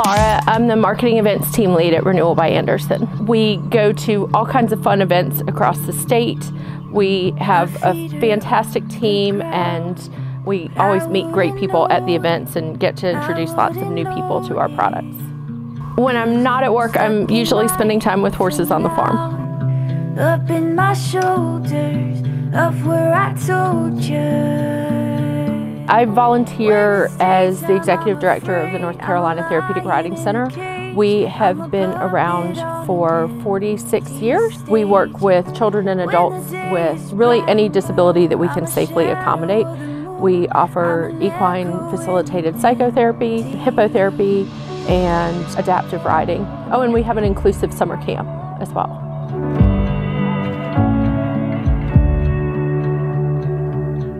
I'm the marketing events team lead at Renewal by Andersen. We go to all kinds of fun events across the state. We have a fantastic team and we always meet great people at the events and get to introduce lots of new people to our products. When I'm not at work, I'm usually spending time with horses on the farm. Up in my shoulders of where I told you. I volunteer as the executive director of the North Carolina Therapeutic Riding Center. We have been around for 46 years. We work with children and adults with really any disability that we can safely accommodate. We offer equine facilitated psychotherapy, hippotherapy, and adaptive riding. Oh, and we have an inclusive summer camp as well.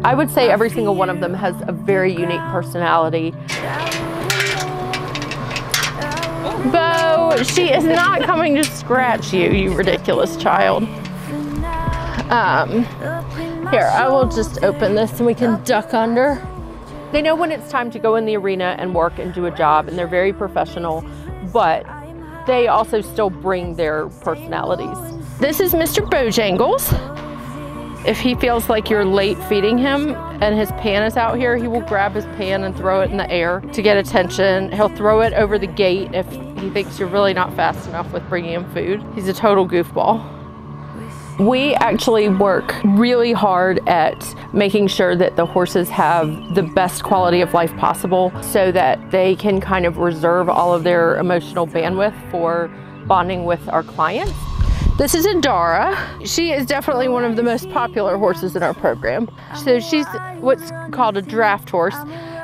I would say every single one of them has a very unique personality. Bo, she is not coming to scratch you, you ridiculous child. Um, here, I will just open this and we can duck under. They know when it's time to go in the arena and work and do a job, and they're very professional, but they also still bring their personalities. This is Mr. Bojangles. If he feels like you're late feeding him and his pan is out here, he will grab his pan and throw it in the air to get attention. He'll throw it over the gate if he thinks you're really not fast enough with bringing him food. He's a total goofball. We actually work really hard at making sure that the horses have the best quality of life possible so that they can kind of reserve all of their emotional bandwidth for bonding with our clients. This is Adara. She is definitely one of the most popular horses in our program. So she's what's called a draft horse.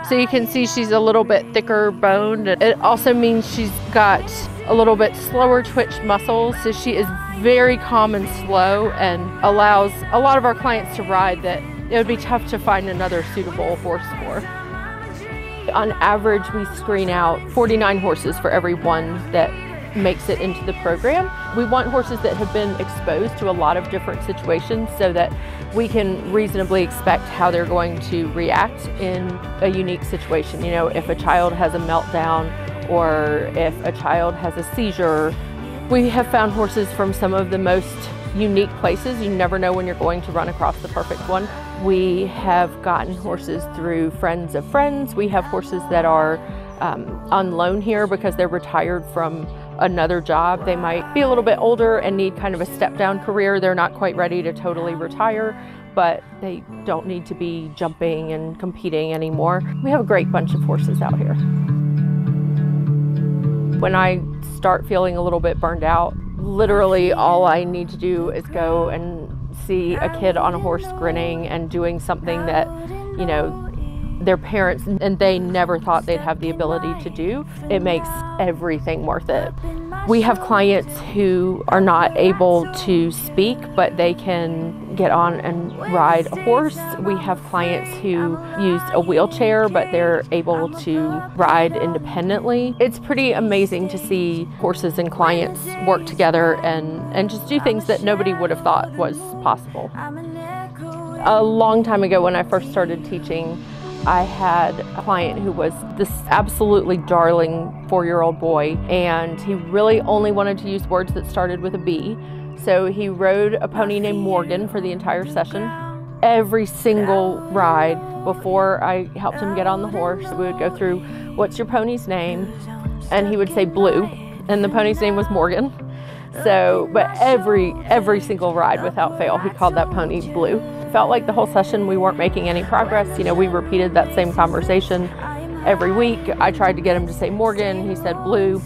So you can see she's a little bit thicker boned. It also means she's got a little bit slower twitch muscles. So she is very calm and slow and allows a lot of our clients to ride that it would be tough to find another suitable horse for. On average, we screen out 49 horses for every one that makes it into the program. We want horses that have been exposed to a lot of different situations so that we can reasonably expect how they're going to react in a unique situation. You know, if a child has a meltdown or if a child has a seizure. We have found horses from some of the most unique places. You never know when you're going to run across the perfect one. We have gotten horses through friends of friends. We have horses that are um, on loan here because they're retired from another job. They might be a little bit older and need kind of a step down career. They're not quite ready to totally retire, but they don't need to be jumping and competing anymore. We have a great bunch of horses out here. When I start feeling a little bit burned out, literally all I need to do is go and see a kid on a horse grinning and doing something that, you know, their parents and they never thought they'd have the ability to do, it makes everything worth it. We have clients who are not able to speak, but they can get on and ride a horse. We have clients who use a wheelchair, but they're able to ride independently. It's pretty amazing to see horses and clients work together and, and just do things that nobody would have thought was possible. A long time ago, when I first started teaching, I had a client who was this absolutely darling four year old boy, and he really only wanted to use words that started with a B. So he rode a pony named Morgan for the entire session. Every single ride before I helped him get on the horse, we would go through what's your pony's name? And he would say Blue, and the pony's name was Morgan. So, but every every single ride without fail, he called that pony Blue felt like the whole session we weren't making any progress. You know, we repeated that same conversation every week. I tried to get him to say Morgan, he said Blue.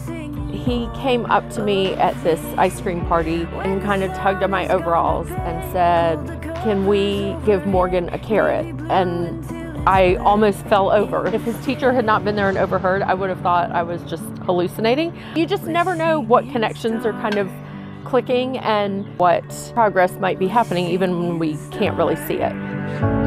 He came up to me at this ice cream party and kind of tugged at my overalls and said, Can we give Morgan a carrot? And I almost fell over. If his teacher had not been there and overheard, I would have thought I was just hallucinating. You just never know what connections are kind of clicking and what progress might be happening even when we can't really see it.